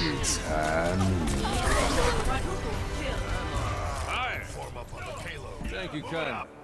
It's on. Thank you, Ken.